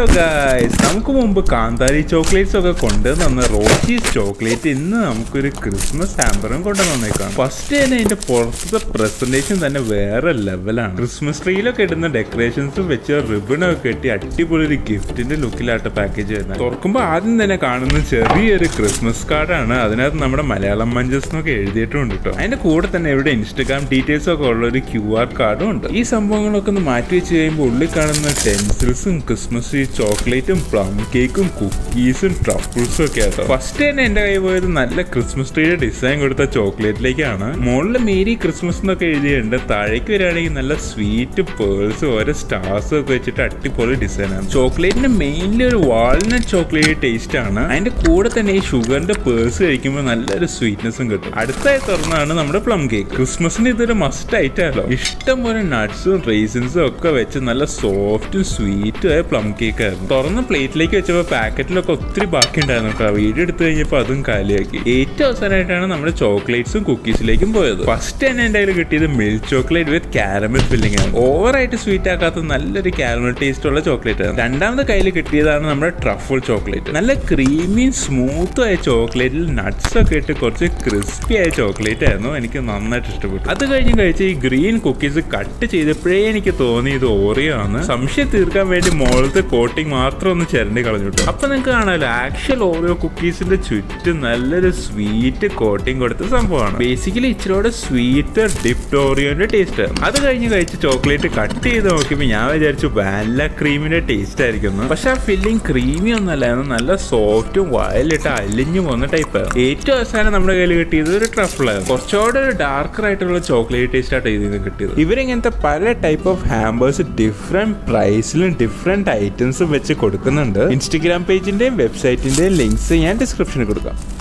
Hello guys നമുക്ക് മുമ്പ് കാന്താരി ചോക്ലേറ്റ്സ് ഒക്കെ കൊണ്ടുവന്ന റോഷീസ് ചോക്ലേറ്റ് ഇന്ന് നമുക്കൊരു ക്രിസ്മസ് ഹാമ്പറും കൊണ്ടുവന്നേക്കാം. ഫസ്റ്റ് തന്നെ അതിന്റെ പുറത്തത്തെ പ്രസന്റേഷൻ തന്നെ വേറെ ലെവലാണ് ക്രിസ്മസ് ട്രീയിലൊക്കെ ഇടുന്ന ഡെക്കറേഷൻസും വെച്ച് റിബണൊക്കെ കെട്ടി അടിപൊളി ഒരു ഗിഫ്റ്റിന്റെ ലുക്കിലായിട്ട് പാക്കേജ് വരുന്നത്. തുറക്കുമ്പോൾ ആദ്യം തന്നെ കാണുന്ന ചെറിയൊരു ക്രിസ്മസ് കാർഡാണ് അതിനകത്ത് നമ്മുടെ മലയാളം മഞ്ചസ് എന്നൊക്കെ എഴുതിയിട്ടുണ്ട് കേട്ടോ അതിന്റെ കൂടെ തന്നെ ഇവിടെ ഇൻസ്റ്റഗ്രാം ഡീറ്റെയിൽസ് ഒക്കെ ഉള്ള ഒരു ക്യു ആർ കാർഡും ഉണ്ട്. ഈ സംഭവങ്ങളൊക്കെ ഒന്ന് മാറ്റി വെച്ച് കഴിയുമ്പോൾ ഉള്ളിൽ കാണുന്ന ടെൻസിൽസും ക്രിസ്മസ് ചോക്ലേറ്റും പ്ലം കേക്കും കുക്കീസും ട്രഫിൾസും ഒക്കെ ആട്ടോ. ഫസ്റ്റ് തന്നെ എന്റെ കൈ പോയത് നല്ല ക്രിസ്മസ് ട്രീയുടെ ഡിസൈൻ കൊടുത്ത ചോക്ലേറ്റിലേക്കാണ്. മുകളിൽ മേരി ക്രിസ്മസ് എന്നൊക്കെ എഴുതിയിട്ടുണ്ട്. താഴേക്ക് വരികയാണെങ്കിൽ നല്ല സ്വീറ്റ് പേഴ്സ് ഓരോ സ്റ്റാർസും ഒക്കെ വെച്ചിട്ട് അടിപൊളി ഡിസൈനാണ് ചോക്ലേറ്റിന്റെ മെയിൻലി ഒരു വാൾനട്ട് ചോക്ലേറ്റ് ടേസ്റ്റ് ആണ്. അതിന്റെ കൂടെ തന്നെ ഈ ഷുഗറിന്റെ പേഴ്സ് കഴിക്കുമ്പോൾ നല്ലൊരു സ്വീറ്റ്നെസ്സും കിട്ടും. അടുത്തായി തുറന്നാണ് നമ്മുടെ പ്ലം കേക്ക് ക്രിസ്മസിന് ഇതൊരു മസ്റ്റ് ആയിട്ടാണല്ലോ ഇഷ്ടം പോലെ നട്ട്സും റേസിൻസും ഒക്കെ വെച്ച് നല്ല സോഫ്റ്റും സ്വീറ്റും ആയ പ്ലം കേക്ക് ആയിരുന്നു തുറന്ന പ്ലേറ്റിലേക്ക് വെച്ചപ്പോൾ പാക്കറ്റിലൊക്കെ ഒത്തിരി ബാക്കി ഉണ്ടായിരുന്നു കേട്ടോ. വീഡിയോ എടുത്തു കഴിഞ്ഞപ്പോൾ അതും കാലിയാക്കി. ഏറ്റവും അവസാനമായിട്ടാണ് നമ്മുടെ ചോക്ലേറ്റ്സും കുക്കീസിലേക്കും പോയത്. ഫസ്റ്റ് തന്നെ എന്റെ കയ്യിൽ കിട്ടിയത് milk chocolate with caramel filling ആണ്. ഓവർ ആയിട്ട് സ്വീറ്റ് ആക്കാത്ത നല്ലൊരു കാരമൽ ടേസ്റ്റ് ഉള്ള ചോക്ലേറ്റ് ആണ്. രണ്ടാമത്തെ കയ്യിൽ കിട്ടിയതാണ് നമ്മുടെ ട്രഫിൾ ചോക്ലേറ്റ് നല്ല ക്രീമി സ്മൂത്തും ആയ ചോക്ലേറ്റിൽ നട്ട്സ് ഒക്കെ ഇട്ട് കുറച്ച് ക്രിസ്പി ആയ ചോക്ലേറ്റ് ആയിരുന്നു എനിക്ക് നന്നായിട്ട് ഇഷ്ടപ്പെട്ടു അത് കഴിഞ്ഞ് കഴിച്ച് ഈ ഗ്രീൻ കുക്കീസ് കട്ട് ചെയ്തപ്പോഴേ എനിക്ക് തോന്നി ഇത് ഓറിയോ ആണ്. സംശയം തീർക്കാൻ വേണ്ടി മുകളിലത്തെ കോട്ടിംഗ് മാത്രം ഒന്ന് ചിരണ്ടി കളഞ്ഞിട്ടു അപ്പൊ നിങ്ങൾക്ക് കാണാമല്ലോ ആക്ച്വൽ ഓരോ കുക്കീസിന്റെ ചുറ്റും നല്ലൊരു സ്വീറ്റ് കോട്ടിങ് കൊടുത്ത സംഭവമാണ്. ബേസിക്കലി ഇച്ചിരിയോടെ സ്വീറ്റ് ഡിപ്ഡ് ഓറിയോന്റെ ടേസ്റ്റ് അത് കഴിഞ്ഞ് കഴിച്ച് ചോക്ലേറ്റ് കട്ട് ചെയ്ത് നോക്കിയപ്പോൾ ഞാൻ വിചാരിച്ചു വാനില ക്രീമിന്റെ ടേസ്റ്റ് ആയിരിക്കുന്നു. പക്ഷെ ആ ഫില്ലിംഗ് ക്രീമി ഒന്നല്ലായിരുന്നു നല്ല സോഫ്റ്റും വയലിട്ട് അലിഞ്ഞു പോകുന്ന ടൈപ്പ് ഏറ്റവും അവസാനം നമ്മുടെ കയ്യിൽ കിട്ടിയത് ഒരു ട്രഫിളായിരുന്നു കുറച്ചുകൂടെ ഒരു ഡാർക്കർ ആയിട്ടുള്ള ചോക്ലേറ്റ് ടേസ്റ്റ് ആയിട്ട് ഇതിൽ നിന്ന് കിട്ടിയത്. ഇവരിങ്ങനത്തെ പല ടൈപ്പ് ഓഫ് ഹാമ്പേഴ്സ് ഡിഫറെന്റ് പ്രൈസിലും ഡിഫറെന്റ് ഐറ്റംസും വെച്ച് കൊടുക്കുന്നുണ്ട്. ഇൻസ്റ്റഗ്രാം പേജിന്റെയും വെബ്സൈറ്റിന്റെയും ലിങ്ക്സ് ഞാൻ ഡിസ്ക്രിപ്ഷനിൽ കൊടുക്കാം.